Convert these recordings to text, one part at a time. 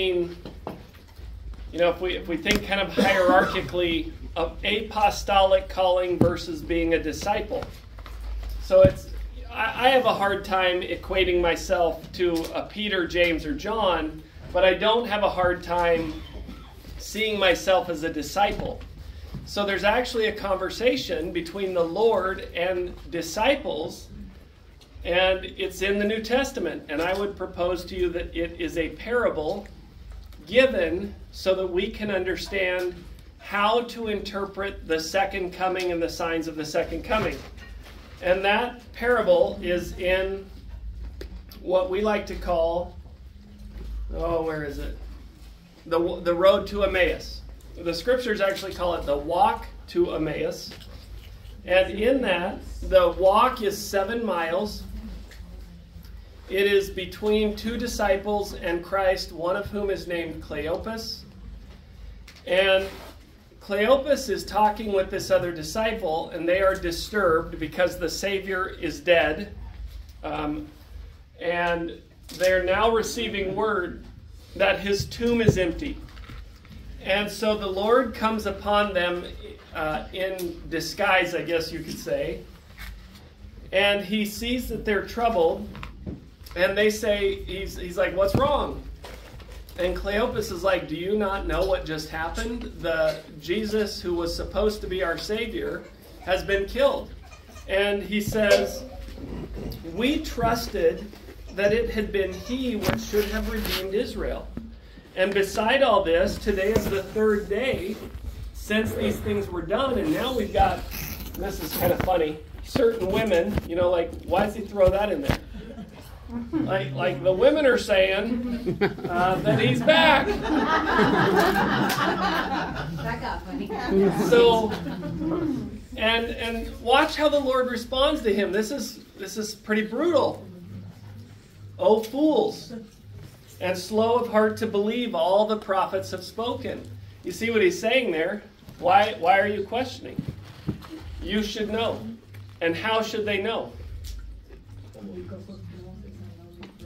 you know, if we if we think kind of hierarchically of apostolic calling versus being a disciple. So it's I, I have a hard time equating myself to a Peter, James, or John, but I don't have a hard time seeing myself as a disciple. So there's actually a conversation between the Lord and disciples, and it's in the New Testament. And I would propose to you that it is a parable given so that we can understand how to interpret the second coming and the signs of the second coming. And that parable is in what we like to call, oh, where is it? The, the road to Emmaus. The scriptures actually call it the walk to Emmaus. And in that, the walk is seven miles. It is between two disciples and Christ, one of whom is named Cleopas. And Cleopas is talking with this other disciple, and they are disturbed because the Savior is dead. Um, and they're now receiving word that his tomb is empty. And so the Lord comes upon them uh, in disguise, I guess you could say. And he sees that they're troubled and they say, he's, he's like, what's wrong? And Cleopas is like, do you not know what just happened? The Jesus who was supposed to be our Savior has been killed. And he says, we trusted that it had been he which should have redeemed Israel. And beside all this, today is the third day since these things were done, and now we've got, this is kind of funny, certain women, you know, like, why does he throw that in there? Like, like the women are saying uh, that he's back. Back up, honey. So, and and watch how the Lord responds to him. This is this is pretty brutal. Oh fools, and slow of heart to believe all the prophets have spoken. You see what he's saying there? Why why are you questioning? You should know. And how should they know?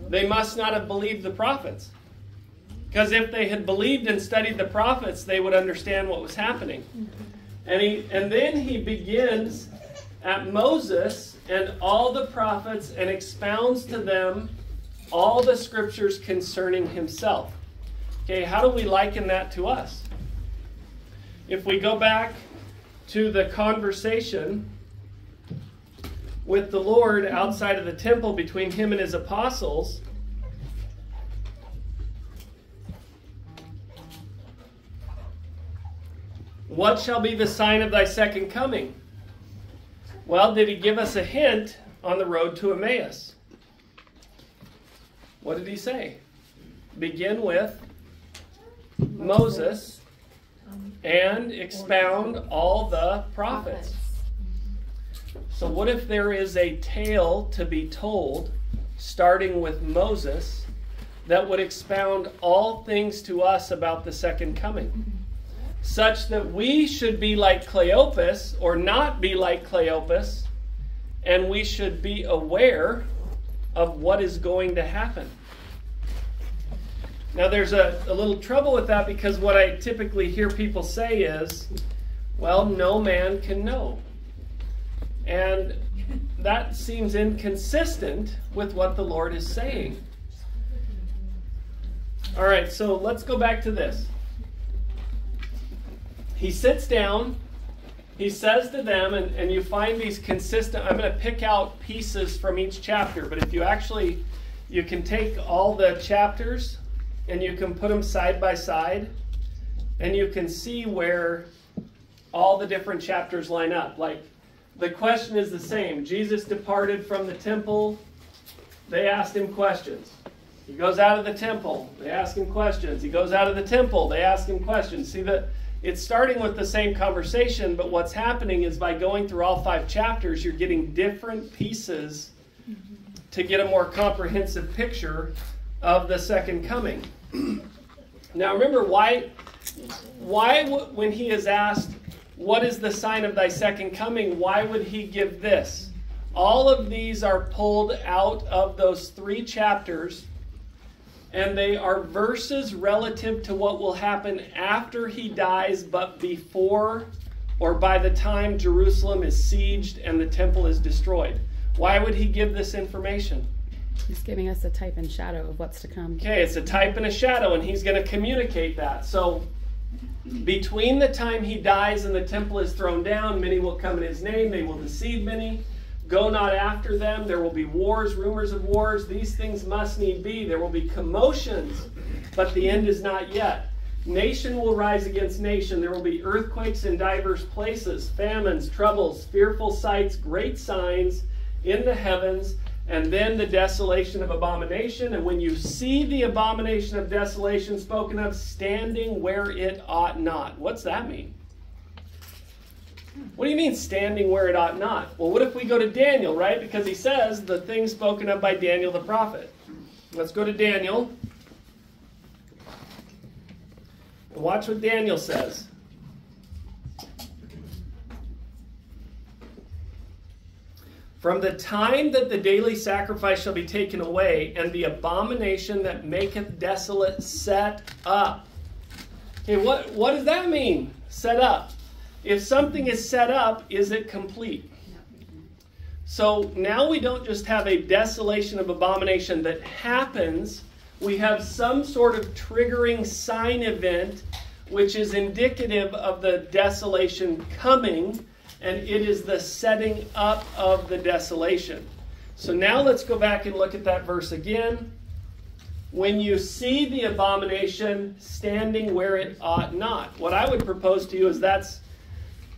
They must not have believed the prophets. Because if they had believed and studied the prophets, they would understand what was happening. And, he, and then he begins at Moses and all the prophets and expounds to them all the scriptures concerning himself. Okay, how do we liken that to us? If we go back to the conversation with the Lord outside of the temple between him and his apostles. What shall be the sign of thy second coming? Well, did he give us a hint on the road to Emmaus? What did he say? Begin with Moses and expound all the prophets. So, what if there is a tale to be told, starting with Moses, that would expound all things to us about the second coming? Mm-hmm. Such that we should be like Cleopas or not be like Cleopas, and we should be aware of what is going to happen. Now, there's a, a little trouble with that because what I typically hear people say is, well, no man can know. And that seems inconsistent with what the Lord is saying. All right, so let's go back to this. He sits down, he says to them, and, and you find these consistent. I'm going to pick out pieces from each chapter, but if you actually, you can take all the chapters and you can put them side by side, and you can see where all the different chapters line up. Like, the question is the same. Jesus departed from the temple. They asked him questions. He goes out of the temple. They ask him questions. He goes out of the temple. They ask him questions. See that it's starting with the same conversation, but what's happening is by going through all five chapters, you're getting different pieces to get a more comprehensive picture of the second coming. now remember why why when he is asked what is the sign of thy second coming? Why would he give this? All of these are pulled out of those three chapters and they are verses relative to what will happen after he dies, but before or by the time Jerusalem is sieged and the temple is destroyed. Why would he give this information? He's giving us a type and shadow of what's to come. Okay, it's a type and a shadow, and he's going to communicate that. So, between the time he dies and the temple is thrown down, many will come in his name, they will deceive many. Go not after them. There will be wars, rumors of wars. These things must need be. There will be commotions, but the end is not yet. Nation will rise against nation. There will be earthquakes in diverse places, famines, troubles, fearful sights, great signs in the heavens, and then the desolation of abomination. And when you see the abomination of desolation spoken of standing where it ought not, what's that mean? What do you mean standing where it ought not? Well, what if we go to Daniel, right? Because he says the thing spoken of by Daniel the prophet. Let's go to Daniel. Watch what Daniel says. From the time that the daily sacrifice shall be taken away, and the abomination that maketh desolate set up. Okay, what, what does that mean? Set up. If something is set up, is it complete? So now we don't just have a desolation of abomination that happens, we have some sort of triggering sign event which is indicative of the desolation coming, and it is the setting up of the desolation. So now let's go back and look at that verse again. When you see the abomination standing where it ought not, what I would propose to you is that's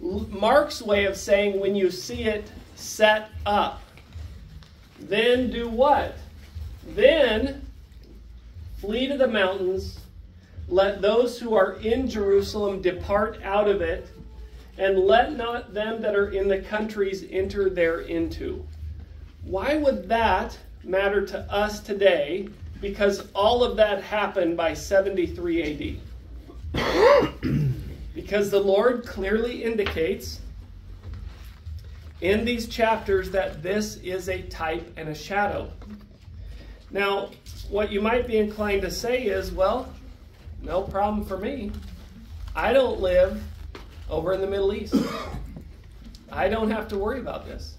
Mark's way of saying when you see it set up, then do what? Then flee to the mountains, let those who are in Jerusalem depart out of it, and let not them that are in the countries enter thereinto. Why would that matter to us today? Because all of that happened by 73 AD. Because the Lord clearly indicates in these chapters that this is a type and a shadow. Now, what you might be inclined to say is, well, no problem for me. I don't live over in the Middle East. I don't have to worry about this.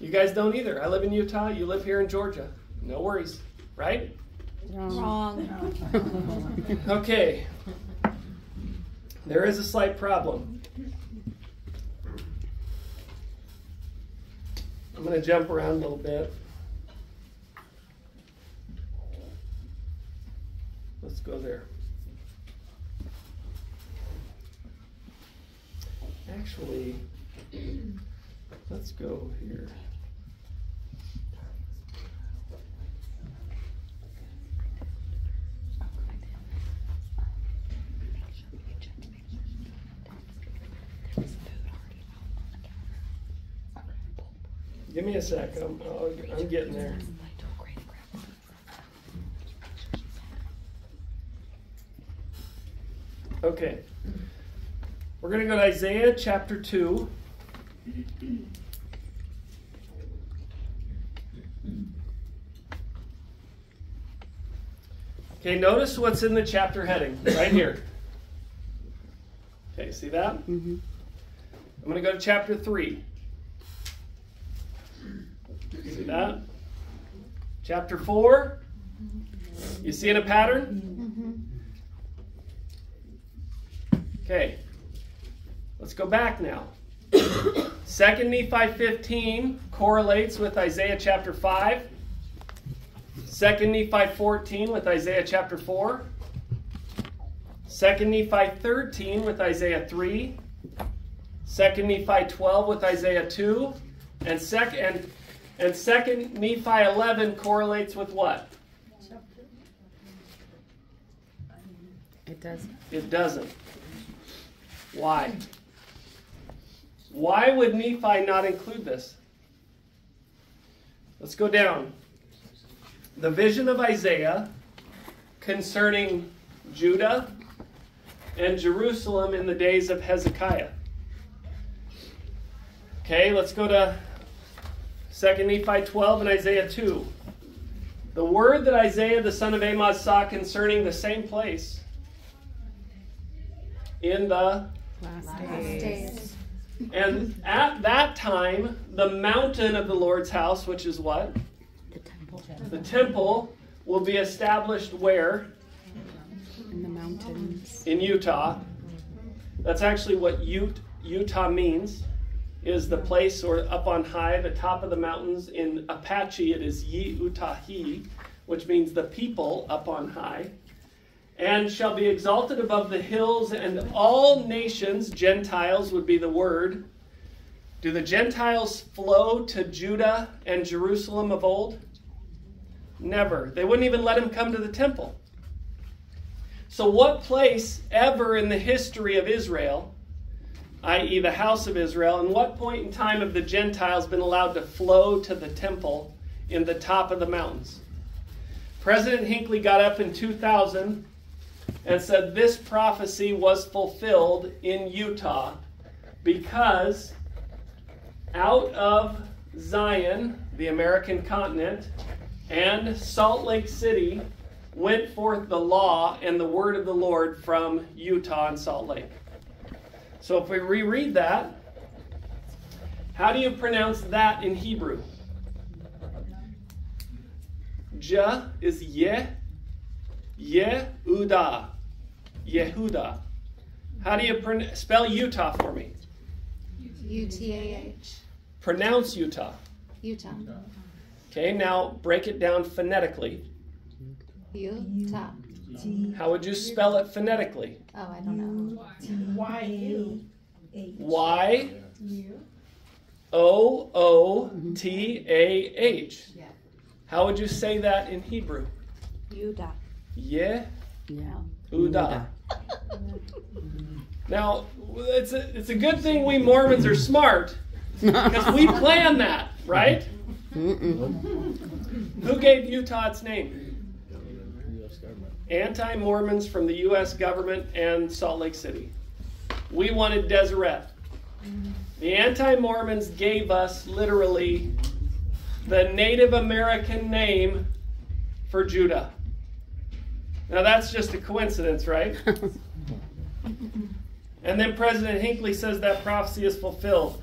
You guys don't either. I live in Utah. You live here in Georgia. No worries, right? Wrong. Okay, there is a slight problem. I'm going to jump around a little bit. Let's go there. Actually, let's go here. Give me a sec. I'm, I'm getting there. Okay. We're going to go to Isaiah chapter 2. Okay, notice what's in the chapter heading right here. Okay, see that? Mm-hmm. I'm going to go to chapter 3. See that? Chapter 4. You seeing a pattern? Okay. Let's go back now. 2 Nephi 15 correlates with Isaiah chapter 5. 2 Nephi 14 with Isaiah chapter 4. 2 Nephi 13 with Isaiah 3. 2 Nephi 12 with Isaiah 2. And, sec- and and second Nephi 11 correlates with what? It doesn't. It doesn't. Why? Why would Nephi not include this? Let's go down. The vision of Isaiah concerning Judah and Jerusalem in the days of Hezekiah. Okay, let's go to 2 Nephi 12 and Isaiah 2. The word that Isaiah the son of Amos saw concerning the same place in the Last days. And at that time the mountain of the Lord's house, which is what? The temple The temple will be established where? in the mountains. In Utah. That's actually what Ute, Utah means, is the place or up on high, the top of the mountains. In Apache, it is Yi Utahi, which means the people up on high. And shall be exalted above the hills, and all nations, Gentiles would be the word. Do the Gentiles flow to Judah and Jerusalem of old? Never. They wouldn't even let him come to the temple. So, what place ever in the history of Israel, i.e., the house of Israel, and what point in time have the Gentiles been allowed to flow to the temple in the top of the mountains? President Hinckley got up in 2000 and said this prophecy was fulfilled in Utah because out of Zion, the American continent, and Salt Lake City went forth the law and the word of the Lord from Utah and Salt Lake. So if we reread that, how do you pronounce that in Hebrew? Ja is Ye, Yehuda, Yehuda. How do you spell Utah for me? U T A H. Pronounce Utah. Utah. Okay, now break it down phonetically. Utah. How would you spell it phonetically? Oh, I don't know. Y O O T A H. How would you say that in Hebrew? Yuda. Yehuda. Yeah. Now, it's a, it's a good thing we Mormons are smart because we planned that, right? Who gave Utah its name? Anti Mormons from the U.S. government and Salt Lake City. We wanted Deseret. The anti Mormons gave us literally the Native American name for Judah. Now that's just a coincidence, right? And then President Hinckley says that prophecy is fulfilled.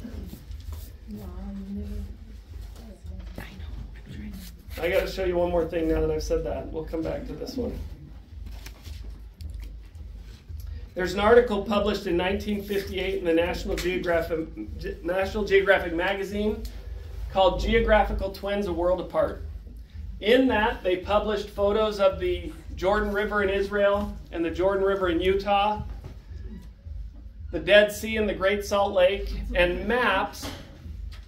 I got to show you one more thing now that I've said that. We'll come back to this one. There's an article published in 1958 in the National Geographic, National Geographic magazine called Geographical Twins A World Apart. In that, they published photos of the Jordan River in Israel and the Jordan River in Utah, the Dead Sea and the Great Salt Lake, and maps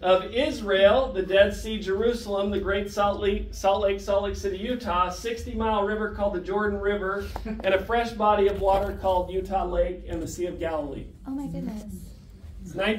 of Israel, the Dead Sea, Jerusalem, the Great Salt Lake, Salt Lake, Salt Lake City, Utah, 60 mile river called the Jordan River, and a fresh body of water called Utah Lake and the Sea of Galilee. Oh my goodness. It's 19